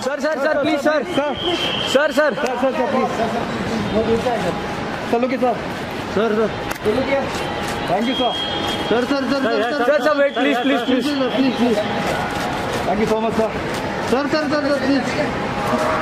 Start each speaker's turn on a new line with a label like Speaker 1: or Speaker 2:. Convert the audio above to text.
Speaker 1: Sir sir sir please sir sir sir
Speaker 2: sir sir sir please चलो के sir sir sir thank you sir sir sir sir
Speaker 1: sir sir wait please please please
Speaker 2: please please thank you so much sir sir sir sir sir please